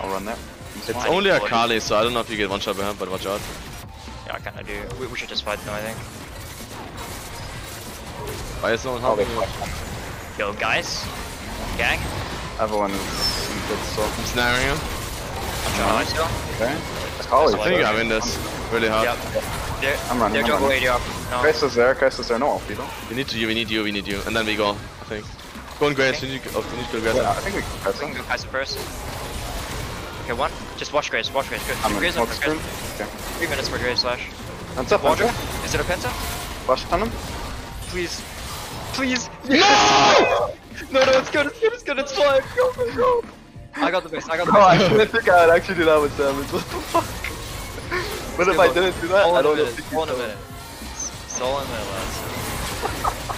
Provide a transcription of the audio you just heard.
I'll run there. It's Fine, only a. Kali, so I don't know if you get one shot behind, but watch out. Yeah, I kinda do. We, we should just fight them, I think. Why is no one Oh, they helping me? flash. Yo, guys. Gang. Everyone is in good stuff. I'm snaring him. I'm trying to. Okay. Kali. I think why- I'm in this really hard. Yep. They're, I'm running, They're I'm jungle running. AD up. No. Graves is there, Graves is there, no off, you don't? We need to you, we need you, we need you, and then we go. I think. Go on, Graves. We need, oh, we need to go Graves. Yeah, I think we can press Go first. Okay, one. Just watch Graves, watch Graves. Good. I'm in Graves smoke up screen. Graves. Okay. Three minutes for Graves slash. Hands up, Water. Is it a penta? Flash on him. Please. Please. No! no, no, it's good, it's good, it's good, it's fine. Oh go, go, go. I got the base, I got the Oh, I base. didn't think I'd actually do that with damage. What the fuck? But if I didn't do that, all I don't all in a minute. It's all in a minute, lads.